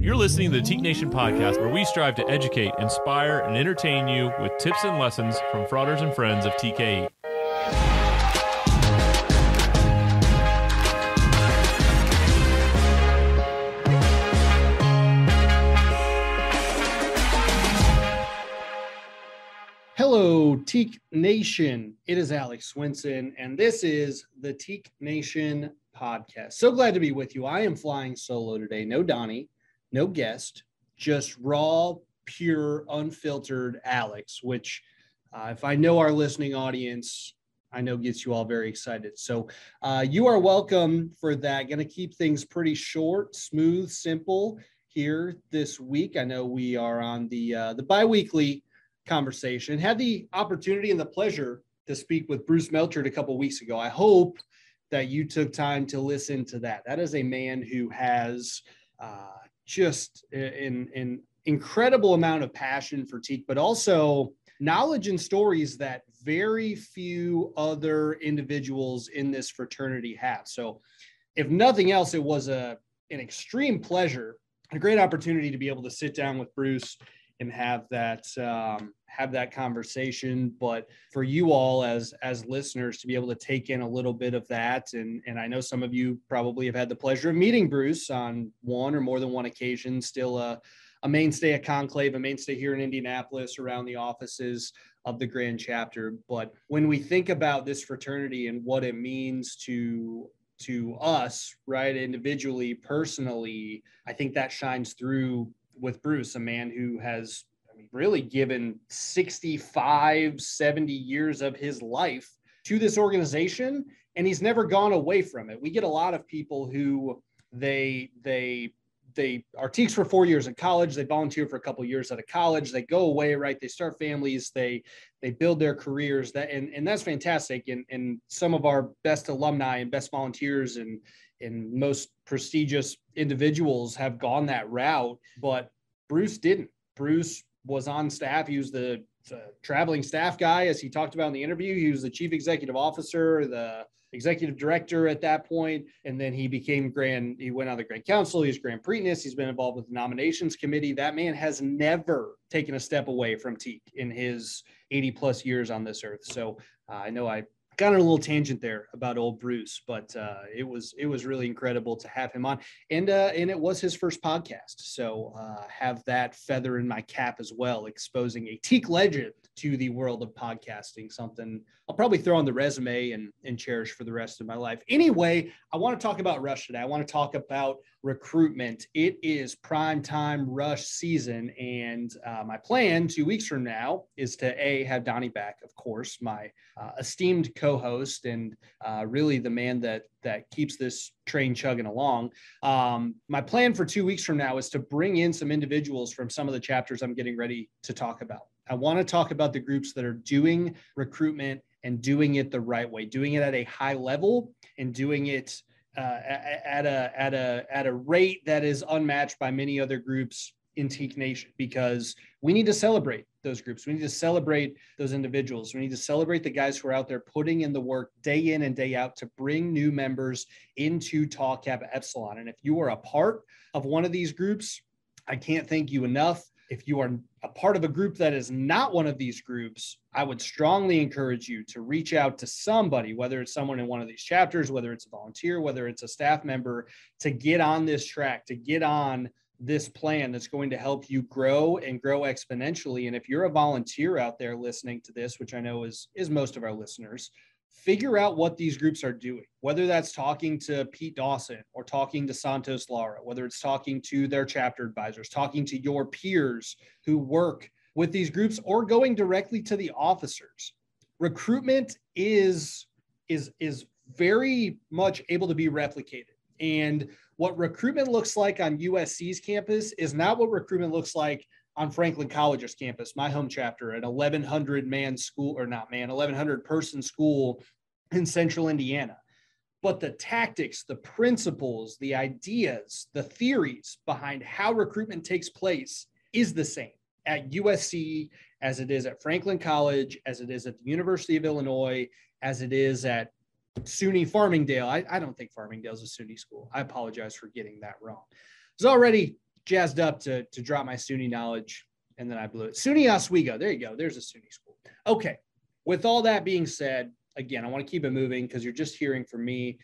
You're listening to the Teke Nation podcast, where we strive to educate, inspire, and entertain you with tips and lessons from fraters and friends of TKE. Hello, Teke Nation. It is Alex Swenson, and this is the Teke Nation podcast. So glad to be with you. I am flying solo today. No Donnie, no guest, just raw, pure, unfiltered Alex, which, uh, if I know our listening audience, I know gets you all very excited. So uh, you are welcome for that. Going to keep things pretty short, smooth, simple here this week. I know we are on the uh, the biweekly conversation. Had the opportunity and the pleasure to speak with Bruce Melchert a couple weeks ago. I hope that you took time to listen to that. That is a man who has uh, just an, an incredible amount of passion for Teke, but also knowledge and stories that very few other individuals in this fraternity have. So, if nothing else, it was a an extreme pleasure, a great opportunity to be able to sit down with Bruce and have that um, have that conversation. But for you all as as listeners to be able to take in a little bit of that and and i know some of you probably have had the pleasure of meeting bruce on one or more than one occasion still a, a mainstay at conclave a mainstay here in indianapolis around the offices of the grand chapter. But when we think about this fraternity and what it means to to us right individually personally i think that shines through with bruce a man who has I mean, really given 65, 70 years of his life to this organization and he's never gone away from it. We get a lot of people who they they they are Tekes for four years in college. They volunteer for a couple years out of college. They go away, right? They start families. They they build their careers. That and, and that's fantastic. And and some of our best alumni and best volunteers and and most prestigious individuals have gone that route. But Bruce didn't. Bruce was on staff. He was the uh, traveling staff guy, as he talked about in the interview. He was the chief executive officer, the executive director at that point, and then he became grand. He went on the grand council. He's grand Prytanis. He's been involved with the nominations committee. That man has never taken a step away from Teke in his 80 plus years on this earth. So uh, I know I got on a little tangent there about old Bruce, but uh, it was it was really incredible to have him on, and uh, and it was his first podcast, so uh, have that feather in my cap as well, exposing a Teke legend to the world of podcasting, something I'll probably throw on the resume and and cherish for the rest of my life. Anyway, I want to talk about Rush today. I want to talk about recruitment. It is prime time Rush season, and uh, my plan two weeks from now is to a have Donnie back, of course, my uh, esteemed co-host and uh, really the man that that keeps this train chugging along. Um, my plan for two weeks from now is to bring in some individuals from some of the chapters I'm getting ready to talk about. I want to talk about the groups that are doing recruitment and doing it the right way, doing it at a high level and doing it uh, at a at a at a rate that is unmatched by many other groups in Teke Nation because we need to celebrate those groups. We need to celebrate those individuals. We need to celebrate the guys who are out there putting in the work day in and day out to bring new members into Tau Kappa Epsilon. And if you are a part of one of these groups, I can't thank you enough. If you are a part of a group that is not one of these groups, I would strongly encourage you to reach out to somebody, whether it's someone in one of these chapters, whether it's a volunteer, whether it's a staff member, to get on this track, to get on this plan that's going to help you grow and grow exponentially. And if you're a volunteer out there listening to this, which I know is is most of our listeners, figure out what these groups are doing, whether that's talking to Pete Dawson or talking to Santos Lara, whether it's talking to their chapter advisors, talking to your peers who work with these groups or going directly to the officers. Recruitment is is is very much able to be replicated. And what recruitment looks like on USC's campus is not what recruitment looks like on Franklin College's campus, my home chapter, an 1,100 man school, or not man, 1,100 person school in central Indiana. But the tactics, the principles, the ideas, the theories behind how recruitment takes place is the same at USC as it is at Franklin College, as it is at the University of Illinois, as it is at SUNY Farmingdale. I, I don't think Farmingdale is a SUNY school. I apologize for getting that wrong. There's already jazzed up to to drop my SUNY knowledge, and then I blew it. SUNY Oswego. There you go. There's a SUNY school. Okay. With all that being said, again, I want to keep it moving because you're just hearing from me.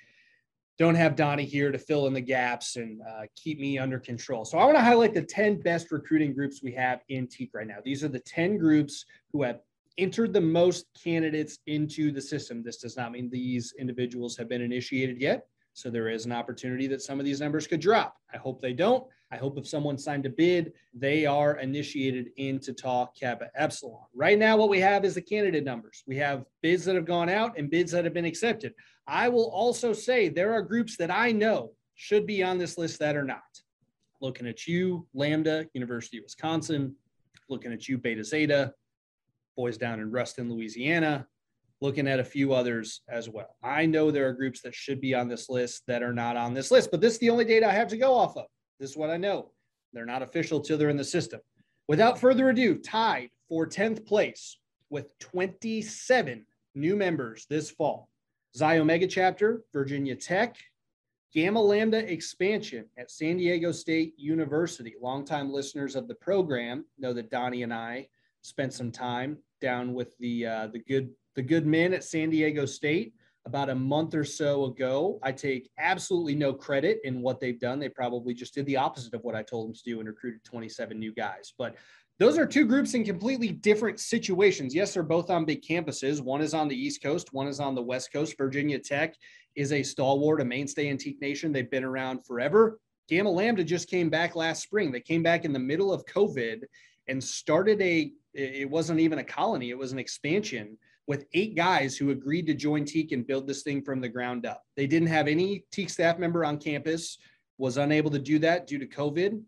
Don't have Donnie here to fill in the gaps and uh, keep me under control. So I want to highlight the 10 best recruiting groups we have in Teke right now. These are the 10 groups who have entered the most candidates into the system. This does not mean these individuals have been initiated yet. So there is an opportunity that some of these numbers could drop. I hope they don't. I hope if someone signed a bid, they are initiated into Tau Kappa Epsilon. Right now, what we have is the candidate numbers. We have bids that have gone out and bids that have been accepted. I will also say there are groups that I know should be on this list that are not. Looking at you, Lambda, University of Wisconsin, looking at you, Beta Zeta, boys down in Ruston, Louisiana, looking at a few others as well. I know there are groups that should be on this list that are not on this list, but this is the only data I have to go off of. This is what I know. They're not official till they're in the system. Without further ado, tied for 10th place with 27 new members this fall. Xi Omega chapter, Virginia Tech, Gamma Lambda expansion at San Diego State University. Longtime listeners of the program know that Donnie and I spent some time down with the uh, the good the good men at San Diego State about a month or so ago. I take absolutely no credit in what they've done. They probably just did the opposite of what I told them to do and recruited 27 new guys. But those are two groups in completely different situations. Yes, they're both on big campuses. One is on the East Coast, one is on the West Coast. Virginia Tech is a stalwart, a mainstay in Teke Nation. They've been around forever. Gamma Lambda just came back last spring. They came back in the middle of COVID and started a, it wasn't even a colony, it was an expansion with eight guys who agreed to join Teke and build this thing from the ground up. They didn't have any Teke staff member on campus, was unable to do that due to COVID.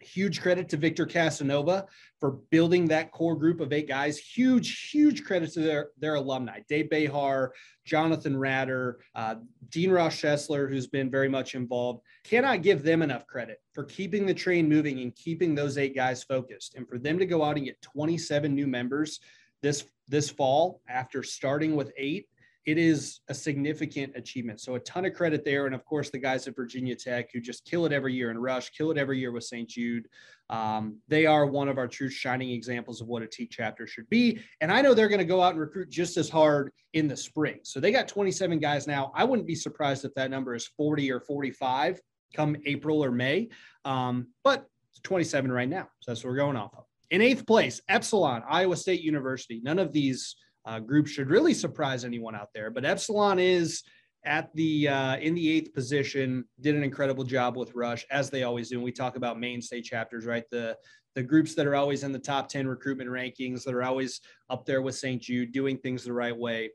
Huge credit to Victor Casanova for building that core group of eight guys. Huge, huge credit to their, their alumni, Dave Behar, Jonathan Ratter, uh, Dean Ross Chesler, who's been very much involved. Cannot give them enough credit for keeping the train moving and keeping those eight guys focused. And for them to go out and get 27 new members this this fall after starting with eight it is a significant achievement. So a ton of credit there. And of course, the guys at Virginia Tech who just kill it every year in Rush, kill it every year with St. Jude. Um, they are one of our true shining examples of what a Teke chapter should be. And I know they're going to go out and recruit just as hard in the spring. So they got 27 guys now. I wouldn't be surprised if that number is 40 or 45 come April or May. Um, but it's 27 right now. So that's what we're going off of. In eighth place, Epsilon, Iowa State University. None of these uh, groups should really surprise anyone out there, but Epsilon is at the uh, in the eighth position. Did an incredible job with Rush, as they always do. And we talk about mainstay chapters, right? The the groups that are always in the top 10 recruitment rankings, that are always up there with St. Jude, doing things the right way.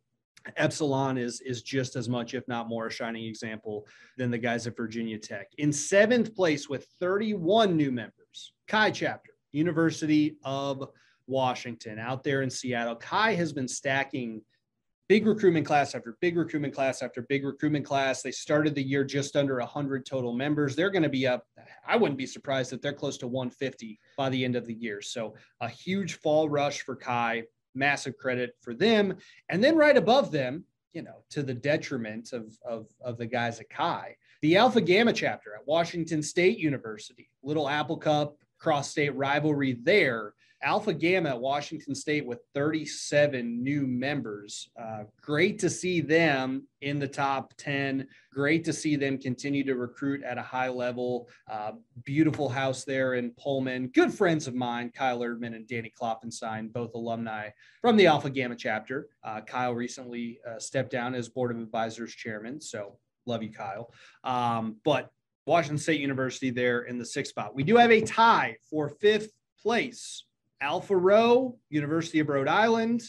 Epsilon is is just as much, if not more, a shining example than the guys at Virginia Tech. In seventh place with 31 new members, Chi chapter. University of Washington out there in Seattle. Chi has been stacking big recruitment class after big recruitment class after big recruitment class. They started the year just under 100 total members. They're going to be up. I wouldn't be surprised if they're close to 150 by the end of the year. So a huge fall rush for Chi, Massive credit for them. And then right above them, you know, to the detriment of, of, of the guys at Chi, the Alpha Gamma chapter at Washington State University, Little Apple Cup, cross state rivalry there. Alpha Gamma at Washington State with 37 new members. Uh, great to see them in the top 10. Great to see them continue to recruit at a high level. Uh, beautiful house there in Pullman. Good friends of mine, Kyle Erdman and Danny Klopfenstein, both alumni from the Alpha Gamma chapter. Uh, Kyle recently uh, stepped down as Board of Advisors chairman. So love you, Kyle. Um, but Washington State University there in the sixth spot. We do have a tie for fifth place. Alpha Rho, University of Rhode Island,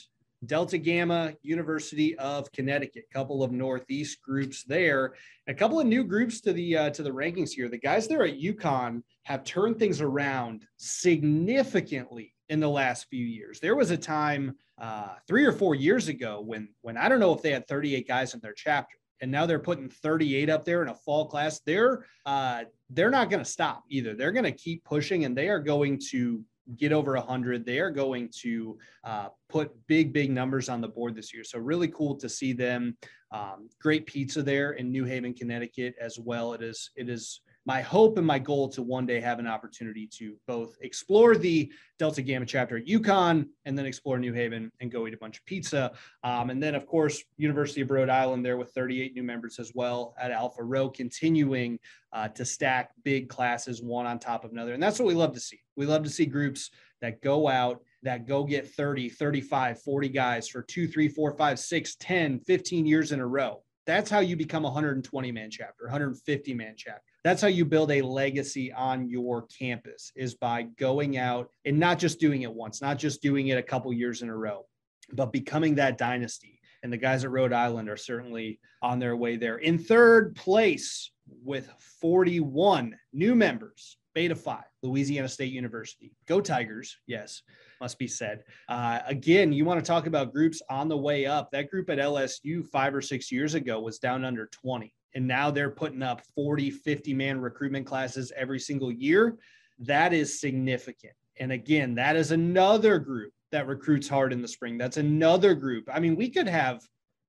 Delta Gamma, University of Connecticut. Couple of Northeast groups there. A couple of new groups to the uh, to the rankings here. The guys there at UConn have turned things around significantly in the last few years. There was a time uh, three or four years ago when when I don't know if they had 38 guys in their chapter and now they're putting 38 up there in a fall class. They're uh, they're not going to stop either. They're going to keep pushing, and they are going to get over 100. They are going to uh, put big, big numbers on the board this year. So really cool to see them. Um, great pizza there in New Haven, Connecticut, as well. It is it is my hope and my goal to one day have an opportunity to both explore the Delta Gamma chapter at UConn and then explore New Haven and go eat a bunch of pizza. Um, and then, of course, University of Rhode Island there with 38 new members as well at Alpha Rho, continuing uh, to stack big classes one on top of another. And that's what we love to see. We love to see groups that go out that go get 30, 35, 40 guys for two, three, four, five, six, 10, 15 years in a row. That's how you become a 120 man chapter, 150 man chapter. That's how you build a legacy on your campus is by going out and not just doing it once, not just doing it a couple years in a row, but becoming that dynasty. And the guys at Rhode Island are certainly on their way there. In third place with 41 new members, Beta Phi, Louisiana State University. Go Tigers, yes, must be said. Uh, again, you want to talk about groups on the way up. That group at LSU five or six years ago was down under 20, and now they're putting up 40, 50 man recruitment classes every single year. That is significant. And again, that is another group that recruits hard in the spring. That's another group. I mean, we could have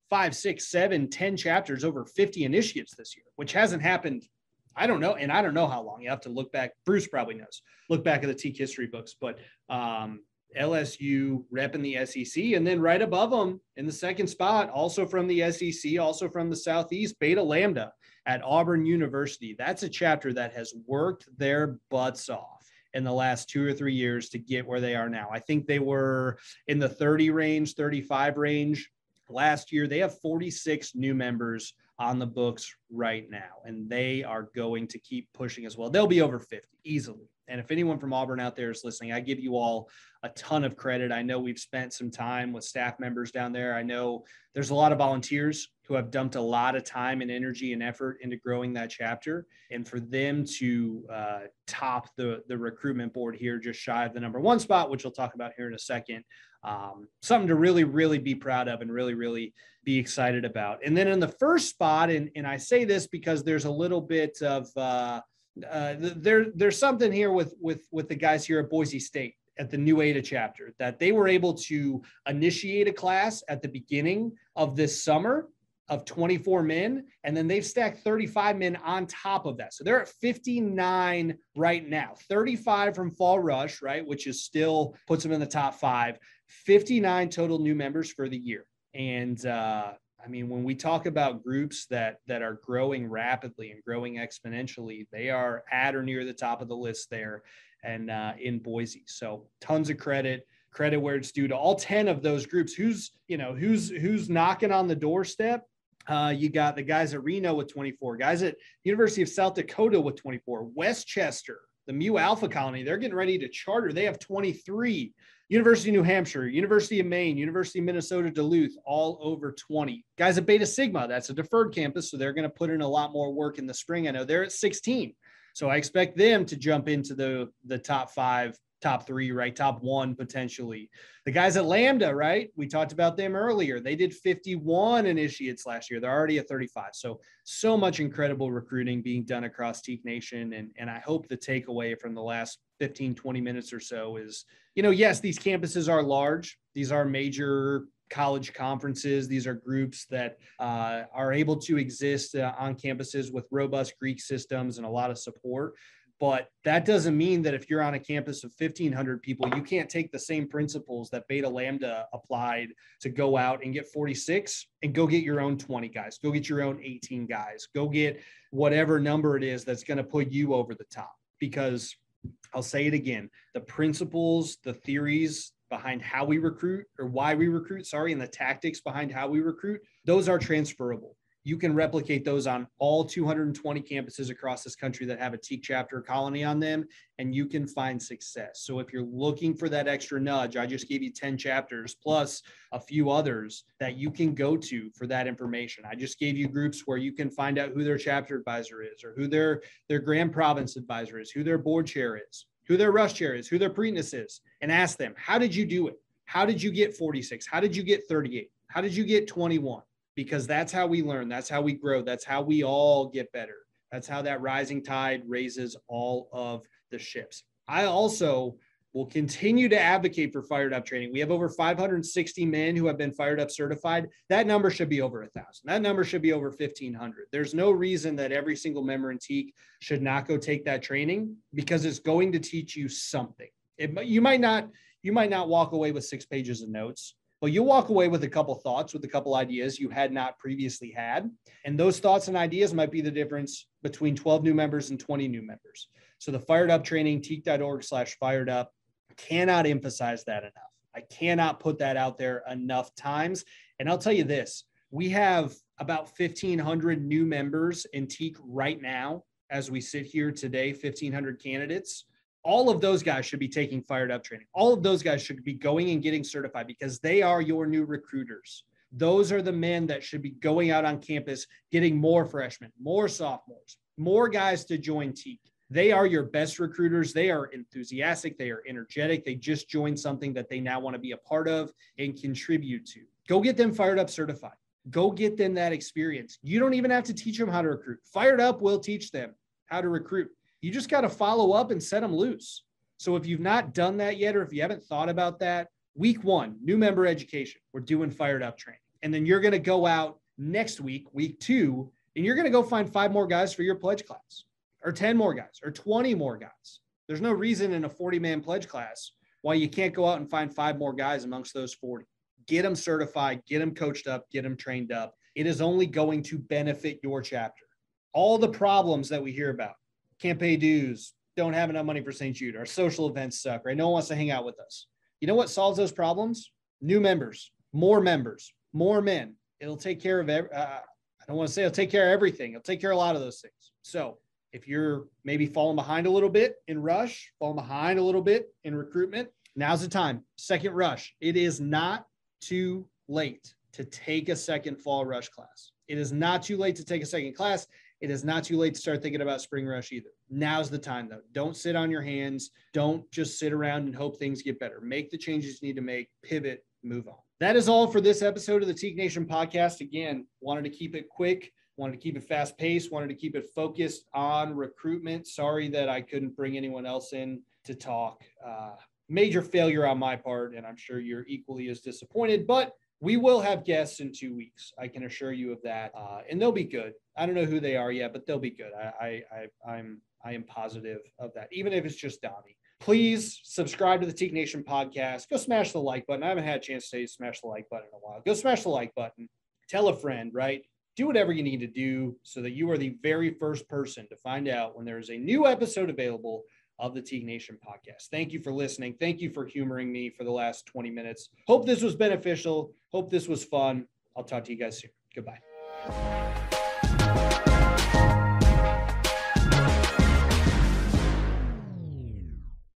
five, six, seven, ten chapters over 50 initiates this year, which hasn't happened I don't know, and I don't know how long. You have to look back. Bruce probably knows. Look back at the Teke history books, but um, LSU repping the SEC, and then right above them in the second spot, also from the SEC, also from the Southeast, Beta Lambda at Auburn University. That's a chapter that has worked their butts off in the last two or three years to get where they are now. I think they were in the 30 range, 35 range last year. They have 46 new members on the books right now, and they are going to keep pushing as well. They'll be over 50 easily. And if anyone from Auburn out there is listening, I give you all a ton of credit. I know we've spent some time with staff members down there. I know there's a lot of volunteers who have dumped a lot of time and energy and effort into growing that chapter. And for them to uh, top the, the recruitment board here, just shy of the number one spot, which we'll talk about here in a second, um, something to really, really be proud of and really, really be excited about. And then in the first spot, and, and I say this because there's a little bit of, uh, uh, there, there's something here with with with the guys here at Boise State at the Nu Eta chapter that they were able to initiate a class at the beginning of this summer of 24 men, and then they've stacked 35 men on top of that. So they're at 59 right now, 35 from Fall Rush, right, which is still puts them in the top five, 59 total new members for the year. And uh, I mean, when we talk about groups that that are growing rapidly and growing exponentially, they are at or near the top of the list there, and uh, in Boise. So tons of credit, credit where it's due to all ten of those groups. Who's you know who's who's knocking on the doorstep? Uh, you got the guys at Reno with 24, guys at University of South Dakota with 24, West Chester, the Mu Alpha Colony, they're getting ready to charter. They have 23. University of New Hampshire, University of Maine, University of Minnesota Duluth, all over 20. Guys at Beta Sigma, that's a deferred campus, so they're going to put in a lot more work in the spring. I know they're at 16. So I expect them to jump into the the top five top three, right? Top one potentially. The guys at Lambda, right? We talked about them earlier. They did 51 initiates last year. They're already at 35. So, so much incredible recruiting being done across Teke Nation. And, and I hope the takeaway from the last 15, 20 minutes or so is, you know, yes, these campuses are large. These are major college conferences. These are groups that uh, are able to exist uh, on campuses with robust Greek systems and a lot of support. But that doesn't mean that if you're on a campus of 1,500 people, you can't take the same principles that Beta Lambda applied to go out and get 46 and go get your own 20 guys, go get your own 18 guys, go get whatever number it is that's going to put you over the top. Because I'll say it again the principles, the theories, behind how we recruit or why we recruit, sorry, and the tactics behind how we recruit, those are transferable you can replicate those on all 220 campuses across this country that have a Teke chapter colony on them, and you can find success. So if you're looking for that extra nudge, I just gave you 10 chapters plus a few others that you can go to for that information. I just gave you groups where you can find out who their chapter advisor is, or who their their grand province advisor is, who their board chair is, who their rush chair is, who their Prytanis is, and ask them, how did you do it? How did you get 46? How did you get 38? How did you get 21? Because that's how we learn. That's how we grow. That's how we all get better. That's how that rising tide raises all of the ships. I also We'll continue to advocate for fired up training. We have over 560 men who have been fired up certified. That number should be over a thousand. That number should be over 1500. There's no reason that every single member in Teke should not go take that training because it's going to teach you something. It, you might not you might not walk away with six pages of notes, but you'll walk away with a couple thoughts, with a couple ideas you had not previously had. And those thoughts and ideas might be the difference between 12 new members and 20 new members. So the fired up training, TKE.org slash fired up cannot emphasize that enough. I cannot put that out there enough times. And I'll tell you this we have about 1,500 new members in Teke right now as we sit here today, 1,500 candidates. All of those guys should be taking fired up training. All of those guys should be going and getting certified because they are your new recruiters. Those are the men that should be going out on campus, getting more freshmen, more sophomores, more guys to join Teke. They are your best recruiters. They are enthusiastic. They are energetic. They just joined something that they now want to be a part of and contribute to. Go get them fired up certified. Go get them that experience. You don't even have to teach them how to recruit. Fired up will teach them how to recruit. You just got to follow up and set them loose. So if you've not done that yet, or if you haven't thought about that, week one, new member education, we're doing fired up training. And then you're going to go out next week, week two, and you're going to go find five more guys for your pledge class or 10 more guys or 20 more guys. There's no reason in a 40 man pledge class why you can't go out and find five more guys amongst those 40. Get them certified, get them coached up, get them trained up. It is only going to benefit your chapter. All the problems that we hear about can't pay dues, don't have enough money for St. Jude, our social events suck, right? No one wants to hang out with us. You know what solves those problems? New members, more members, more men. It'll take care of, uh, I don't want to say it'll take care of everything. It'll take care of a lot of those things. So if you're maybe falling behind a little bit in rush, falling behind a little bit in recruitment, now's the time. Second rush. It is not too late to take a second fall rush class. It is not too late to take a second class. It is not too late to start thinking about spring rush either. Now's the time though. Don't sit on your hands. Don't just sit around and hope things get better. Make the changes you need to make, pivot, move on. That is all for this episode of the Teke Nation podcast. Again, wanted to keep it quick wanted to keep it fast paced, wanted to keep it focused on recruitment. Sorry that I couldn't bring anyone else in to talk. Uh, major failure on my part, and I'm sure you're equally as disappointed, but we will have guests in two weeks. I can assure you of that, uh, and they'll be good. I don't know who they are yet, but they'll be good. I, I, I, I'm, I am positive of that, even if it's just Donnie. Please subscribe to the Teke Nation podcast. Go smash the like button. I haven't had a chance to say smash the like button in a while. Go smash the like button. Tell a friend, right? do whatever you need to do so that you are the very first person to find out when there is a new episode available of the Teke Nation podcast. Thank you for listening. Thank you for humoring me for the last 20 minutes. Hope this was beneficial. Hope this was fun. I'll talk to you guys soon. Goodbye.